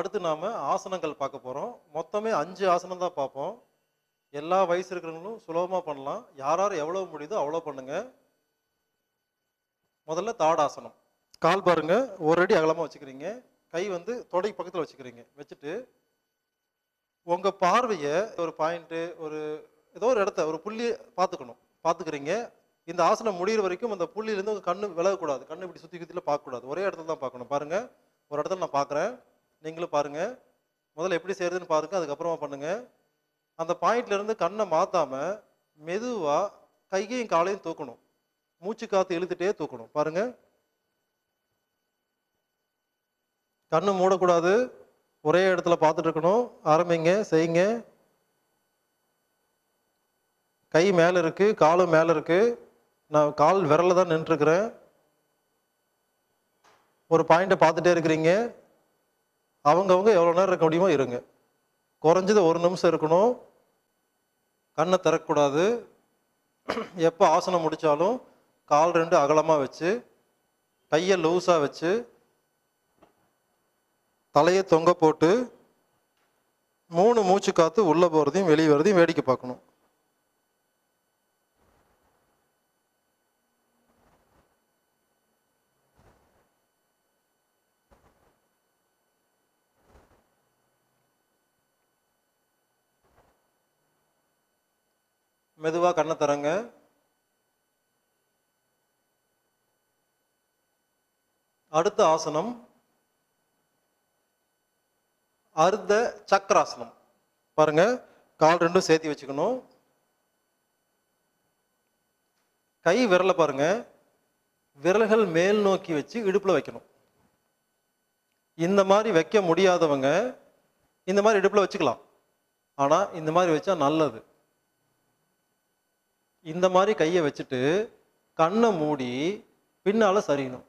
அடுத்து நாம் ஆசனங்கள் பார்க்க போகிறோம் மொத்தமே அஞ்சு ஆசனம் தான் பார்ப்போம். எல்லா வயசு இருக்கிறவங்களும் சுலபமாக பண்ணலாம். யாரார் எவ்வளோ முடியுதோ அவ்வளோ பண்ணுங்கள் முதல்ல தாடாசனம். கால் பாருங்க. ஒரு அடி அகலமாக வச்சுக்கிறீங்க. கை வந்து தொடை பக்கத்தில் வச்சுக்கிறீங்க. வச்சுட்டு உங்கள் பார்வையை ஒரு பாயிண்ட்டு ஒரு ஏதோ ஒரு இடத்த ஒரு புள்ளி பார்த்துக்கணும். பார்த்துக்கிறீங்க. இந்த ஆசனம் முடிகிற வரைக்கும் அந்த புள்ளியிலேருந்து உங்கள் கண்ணு விலகக்கூடாது. கண்ணு இப்படி சுற்றி சுற்றில பார்க்கக்கூடாது. ஒரே இடத்துல தான் பார்க்கணும். பாருங்கள் ஒரு இடத்துல நான் பார்க்குறேன். நீங்களும் பாருங்க. முதல்ல எப்படி செய்கிறதுன்னு பாருங்க அதுக்கப்புறமா பண்ணுங்கள் அந்த பாயிண்ட்லேருந்து கண்ணை மாற்றாமல் மெதுவாக கையையும் காலையும் தூக்கணும். மூச்சு காற்று இழுத்துட்டே தூக்கணும். பாருங்கள் கண்ணு மூடக்கூடாது. ஒரே இடத்துல பார்த்துட்டு இருக்கணும். ஆரம்பிங்க செய்யுங்க. கை மேலே இருக்குது காலும் மேலே இருக்குது நான் கால் விரலில் தான் நின்றுருக்கிறேன். ஒரு பாயிண்ட்டை பார்த்துட்டே இருக்கிறீங்க. அவங்கவுங்க எவ்வளோ நேரம் இருக்க முடியுமோ இருங்க. குறைஞ்சது ஒரு நிமிஷம் இருக்கணும். கண்ணை திறக்கக்கூடாது. எப்போ ஆசனம் முடித்தாலும் கால் ரெண்டு அகலமாக வச்சு கையை லூஸாக வச்சு தலையை தொங்க போட்டு மூணு மூச்சு காற்று உள்ளே போகிறதையும் வெளியே வர்றதையும் வேடிக்கை பார்க்கணும். மெதுவாக கண்ணை தரங்க அடுத்த ஆசனம். அர்த்த சக்கராசனம். பாருங்க கால் ரெண்டும் சேர்த்து வச்சுக்கணும். கை விரலை பாருங்க. விரல்கள் மேல் நோக்கி வச்சு இடுப்பில் வைக்கணும். இந்த மாதிரி வைக்க முடியாதவங்க இந்த மாதிரி இடுப்பில் வச்சுக்கலாம். ஆனால் இந்த மாதிரி வச்சா நல்லது. இந்த மாதிரி கையை வச்சுட்டு கண்ணை மூடி பின்னால் சரியணும்.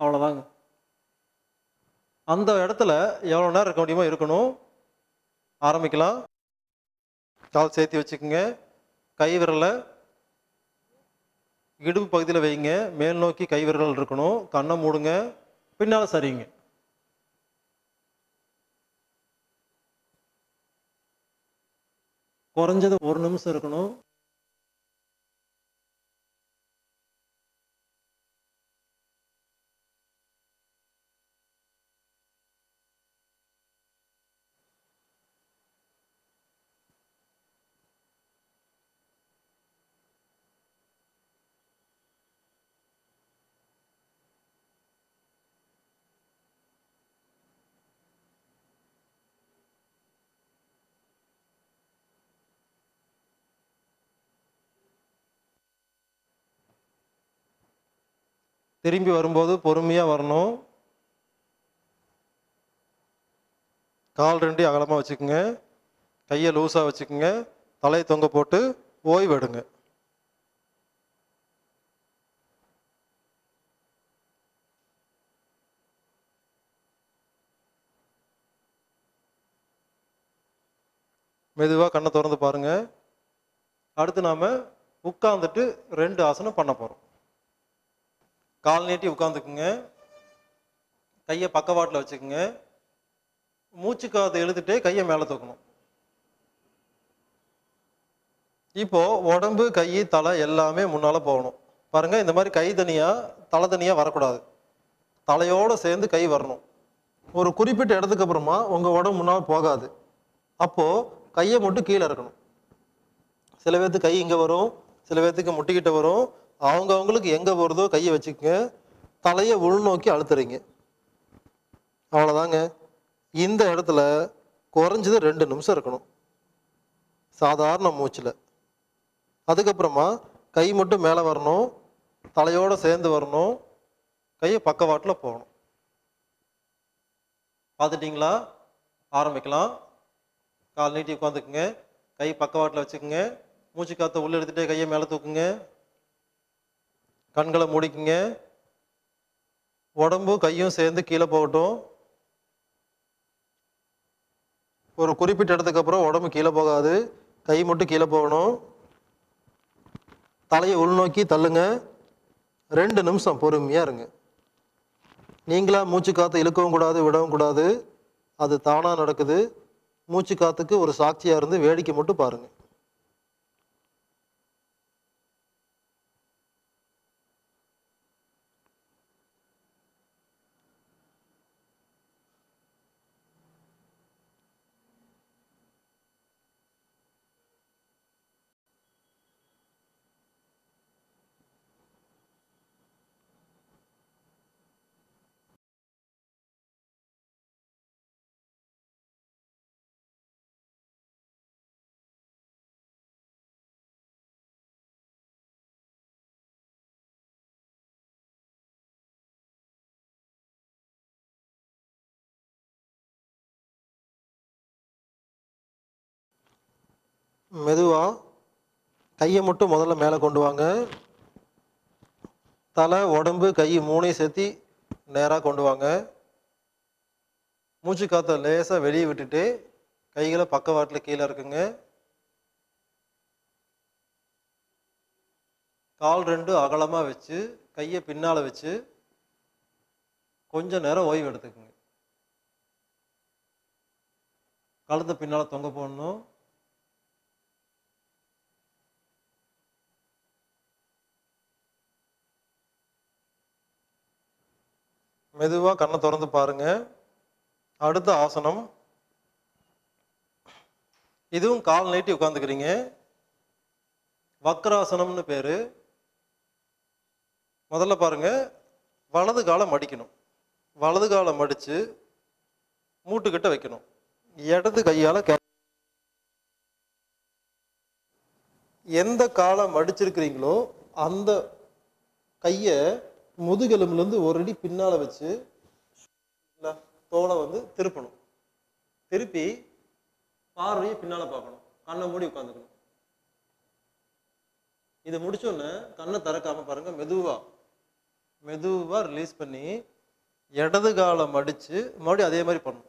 அவ்வளோதாங்க அந்த இடத்துல எவ்வளோ நேரம் இருக்க முடியுமோ இருக்கணும். ஆரம்பிக்கலாம். கால் சேர்த்து வச்சுக்கோங்க. கை விரலை இடுப்பு பகுதியில் வைங்க. மேல் நோக்கி கை விரல் இருக்கணும். கண்ணை மூடுங்க. பின்னால் சரிங்க குறைஞ்சது ஒரு நிமிஷம் இருக்கணும். திரும்பி வரும்போது பொறுமையாக வரணும். கால் ரெண்டையும் அகலமாக வச்சுக்கோங்க. கையை லூஸாக வச்சுக்கோங்க. தலையை தொங்க போட்டு ஓய்வு எடுங்க மெதுவாக கண்ணை திறந்து பாருங்கள் அடுத்து நாம் உட்காந்துட்டு ரெண்டு ஆசனம் பண்ண போகிறோம் கால் நீட்டி உட்காந்துக்குங்க கையை பக்கவாட்டில் வச்சுக்கோங்க. மூச்சு காத்து இழுத்துட்டே கையை மேலே தூக்கணும். இப்போது உடம்பு கை தலை எல்லாமே முன்னால் போகணும். பாருங்கள் இந்த மாதிரி கை தனியாக தலை தனியாக வரக்கூடாது. தலையோடு சேர்ந்து கை வரணும். ஒரு குறிப்பிட்ட இடத்துக்கு அப்புறமா உங்கள் உடம்பு முன்னால் போகாது. அப்போது கையை மட்டும் கீழே இருக்கணும் சில பேர்த்துக்கு கை இங்கே வரும் சில பேர்த்துக்கு முட்டிக்கிட்ட வரும். அவங்கவுங்களுக்கு எங்கே போகிறதோ கையை வச்சுக்கோங்க. தலையை உள்நோக்கி அழுத்துறீங்க. அவ்வளோதாங்க இந்த இடத்துல குறைஞ்சது ரெண்டு நிமிஷம் இருக்கணும். சாதாரண மூச்சில். அதுக்கப்புறமா கை மட்டும் மேலே வரணும். தலையோடு சேர்ந்து வரணும். கையை பக்கவாட்டில் போகணும். பார்த்துட்டிங்களா? ஆரம்பிக்கலாம். கால் நீட்டி உட்காந்துக்குங்க கை பக்கவாட்டில் வச்சுக்கோங்க. மூச்சு காற்றை உள்ளே எடுத்துகிட்டே கையை மேலே தூக்குங்க. கண்களை முடிக்குங்க. உடம்பு கையும் சேர்ந்து கீழே போகட்டும். ஒரு குறிப்பிட்ட இடத்துக்கப்புறம் உடம்பு கீழே போகாது. கை மட்டும் கீழே போகணும். தலையை உள்நோக்கி தள்ளுங்க. ரெண்டு நிமிஷம் பொறுமையாக இருங்க. நீங்களாக மூச்சு காற்று இழுக்கவும் கூடாது விடவும் கூடாது. அது தானாக நடக்குது. மூச்சு காற்றுக்கு ஒரு சாட்சியாக இருந்து வேடிக்கை மட்டும் பாருங்கள் மெதுவாக கையை மட்டும் முதல்ல மேலே கொண்டு வாங்க. தலை உடம்பு கை மூணையும் சேர்த்தி நேராக கொண்டு வாங்க. மூச்சு காற்றை லேசாக வெளியே விட்டுட்டு கைகளை பக்கவாட்டில் கீழே இருக்குங்க கால் ரெண்டு அகலமாக வச்சு கையை பின்னால் வச்சு கொஞ்சம் நேரம் ஓய்வு எடுத்துக்குங்க. கழுத்தை பின்னால் தொங்க போடணும். மெதுவாக கண்ணை திறந்து பாருங்க. அடுத்த ஆசனம். இதுவும் கால் நீட்டி உட்காந்துக்கிறீங்க வக்ராசனம்னு பேர். முதல்ல பாருங்க. வலது காலை மடிக்கணும். வலது காலை மடித்து மூட்டுக்கிட்ட வைக்கணும். இடது கையால் கே எந்த காலை மடிச்சிருக்கிறீங்களோ அந்த கையை முதுகெலும்புலேருந்து ஒரு அடி பின்னால் வச்சு தோலை வந்து திருப்பணும். திருப்பி பார்வையை பின்னால் பார்க்கணும். கண்ணை மூடி உட்காந்துக்கணும் இதை முடிச்சோடனே கண்ணை திறக்காம பாருங்க மெதுவா மெதுவா ரிலீஸ் பண்ணி இடது காலம் மடிச்சு மறுபடியும் அதே மாதிரி பண்ணணும்.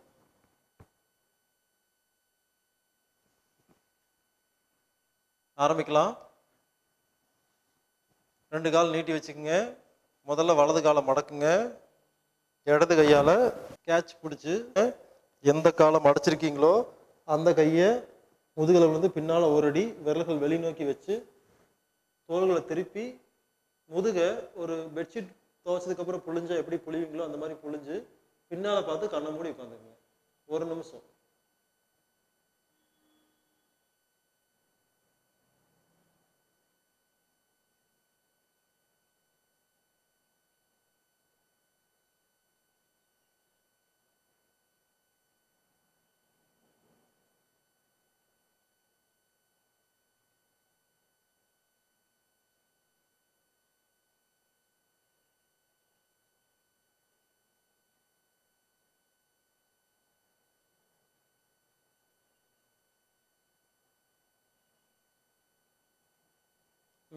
ஆரம்பிக்கலாம். ரெண்டு கால் நீட்டி வச்சுக்கோங்க. முதல்ல வலது காலை மடக்குங்க. இடது கையால் கேட்ச் பிடிச்சி எந்த காலை மடச்சிருக்கீங்களோ அந்த கையை முதுகில் விழுந்து பின்னால் ஒரு அடி விரல்கள் வெளிநோக்கி வச்சு தோள்களை திருப்பி முதுகை ஒரு பெட்ஷீட் துவைச்சதுக்கப்புறம் புழிஞ்சா எப்படி புழிவீங்களோ அந்த மாதிரி புழிஞ்சு பின்னால் பார்த்து கண்ணை மூடி உட்காந்துக்குங்க. ஒரு நிமிஷம்.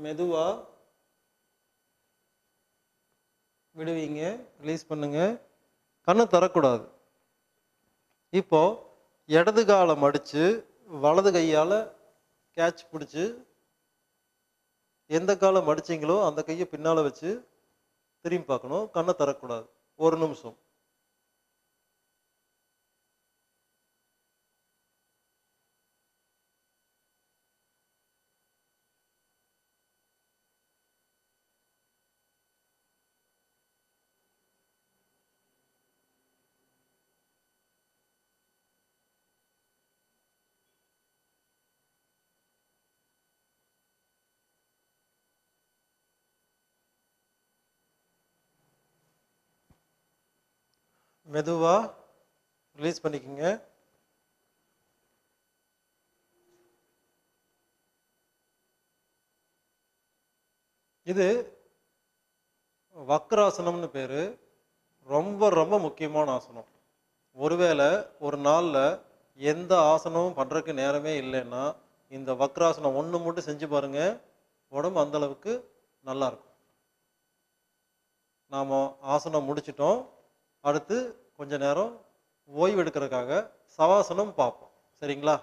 மெதுவாக விடுவீங்க ரிலீஸ் பண்ணுங்க. கண்ணை தரக்கூடாது இப்போ இடது காலை மடித்து வலது கையால் கேட்ச் பிடிச்சி எந்த காலை மடிச்சீங்களோ அந்த கையை பின்னால் வச்சு திரும்பி பார்க்கணும். கண்ணை தரக்கூடாது ஒரு நிமிஷம். மெதுவாக ரிலீஸ் பண்ணிக்கோங்க. இது வக்ராசனம்னு பேர். ரொம்ப ரொம்ப முக்கியமான ஆசனம். ஒருவேளை ஒரு நாளில் எந்த ஆசனமும் பண்ணுறக்கு நேரமே இல்லைன்னா இந்த வக்ராசனம் ஒன்று மட்டும் செஞ்சு பாருங்கள் உடம்பு அந்தளவுக்கு நல்லாயிருக்கும் நல்லா இருக்கும். ஆசனம் முடிச்சிட்டோம். அடுத்து கொஞ்ச நேரம் ஓய்வு எடுக்கிறதுக்காக சவாசனம் பார்ப்போம். சரிங்களா?